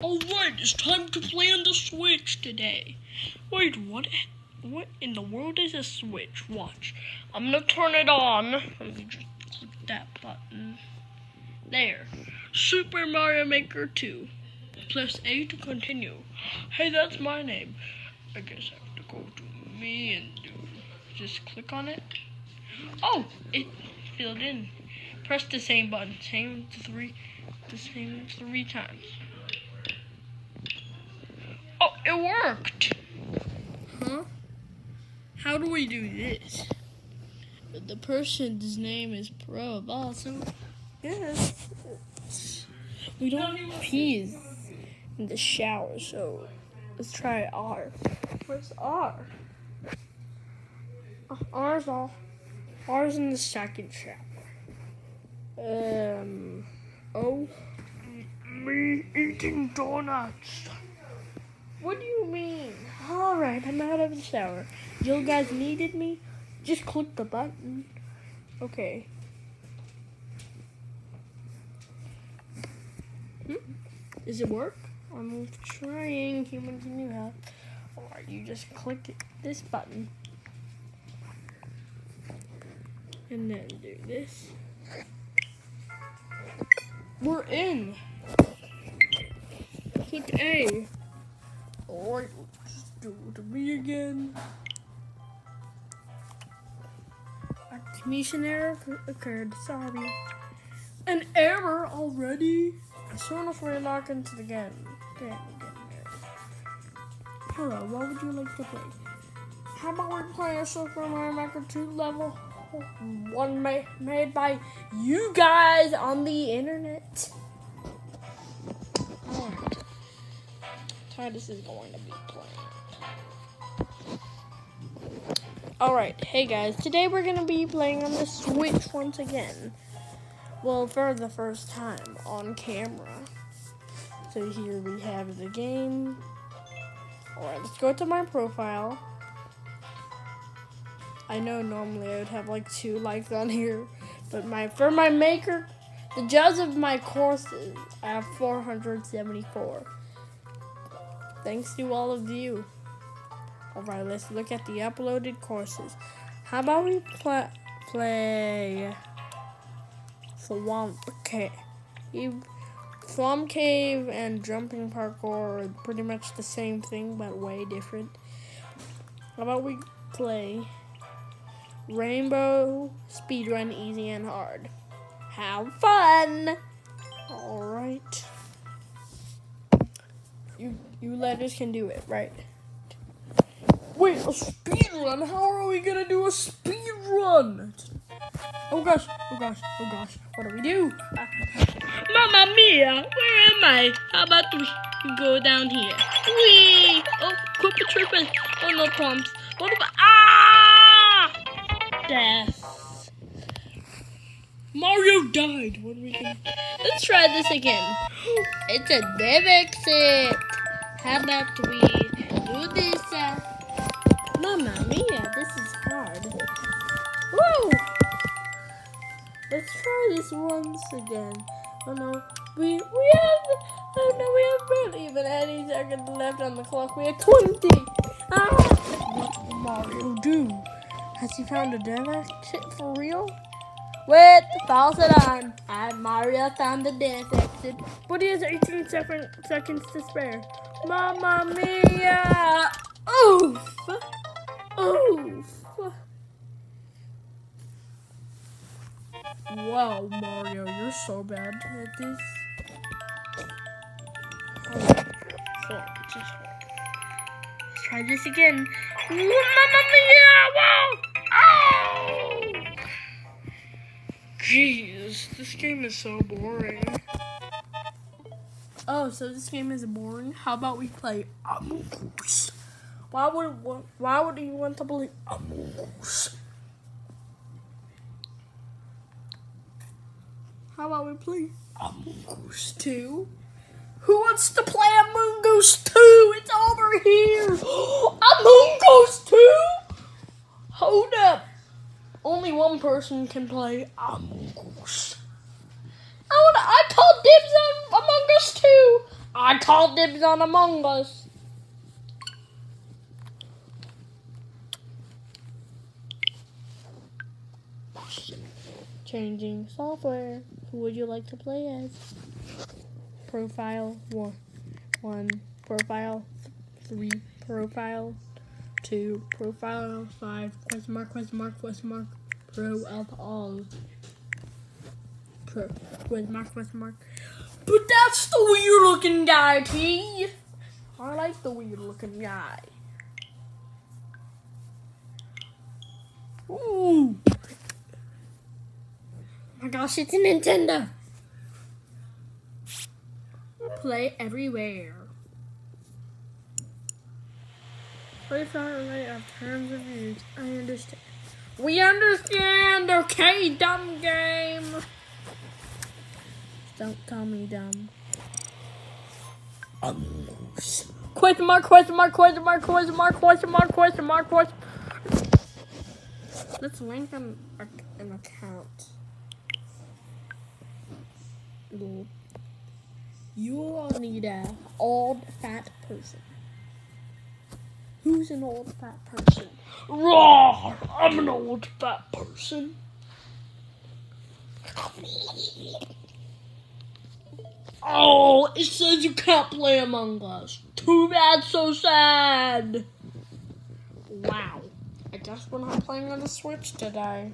Oh, Alright, it's time to play on the Switch today. Wait, what? What in the world is a Switch? Watch. I'm gonna turn it on. Let me just click that button. There. Super Mario Maker 2. Press A to continue. Hey, that's my name. I guess I have to go to me and do. Just click on it. Oh, it filled in. Press the same button. Same three. The same three times. It worked! Huh? How do we do this? The person's name is Prob. Also, yes. We don't have peas in the shower, so let's try R. Where's R? Uh, R's all. R's in the second shower. Um. Oh. Me eating donuts. What do you mean? Alright, I'm out of the shower. You guys needed me? Just click the button. Okay. Hmm? Does it work? I'm trying. Humans can you help? Alright, you just click this button. And then do this. We're in. Click A. Alright, let's do it to me again. Activation error occurred. Sorry. An error already? As soon as we log into the game, game again. Hello, what would you like to play? How about we play a Super Mario Maker 2 level? One ma made by you guys on the internet. Titus is going to be playing. Alright, hey guys, today we're going to be playing on the Switch once again. Well, for the first time on camera. So here we have the game. Alright, let's go to my profile. I know normally I would have like two likes on here, but my for my maker, the judge of my courses, I have 474. Thanks to all of you. Alright, let's look at the uploaded courses. How about we play, play Swamp Cave? Swamp Cave and Jumping Parkour are pretty much the same thing, but way different. How about we play Rainbow Speedrun Easy and Hard? Have fun! Alright. You you letters can do it, right? Wait, a speed run? How are we gonna do a speed run? Oh gosh, oh gosh, oh gosh, what do we do? Mamma mia, where am I? How about we go down here? Wee! Oh, quit tripping. Oh, no pumps. What about, ah! Death. Mario died. What do we do? Let's try this again. It's a dev exit. How about we do this? Uh, Mamma mia, this is hard. Woo! Let's try this once again. Oh no, we we have oh no, we have barely even any seconds left on the clock. We have twenty. Ah! What will Mario do? Has he found a exit for real? Wait, false alarm. And Mario found the dev exit, but he has 18 second, seconds to spare. Mamma mia! Oof! Oof! Wow, Mario, you're so bad at this. Oh, just Let's try this again. Mamma mia! Wow! This game is so boring. Oh, so this game is boring. How about we play Among Us? Why would why would you want to play Among Us? How about we play Among Us 2? Who wants to play Among Us 2? It's over here. Among Us 2? Hold up. Only one person can play Among Us. I, wanna, I called dibs on Among Us 2. I called dibs on Among Us. Changing software. Who would you like to play as? Profile one, one profile three, profile two, profile five. Question mark? Question mark? Question mark? Pro of all. Pro. Question mark? Question mark? But that's the weird looking guy, T. I like the weird looking guy. Ooh. Oh my gosh, it's a Nintendo. Play everywhere. Play Fortnite have terms of use. I understand. We understand, okay, dumb game. Don't call me dumb. Almost. Question mark, question mark, question mark, question mark, question mark, question mark, question Let's link an, an account. You will need a old fat person. Who's an old fat person? Raw! I'm an old fat person. Oh, it says you can't play Among Us. Too bad, so sad. Wow. I guess we're not playing on the Switch today.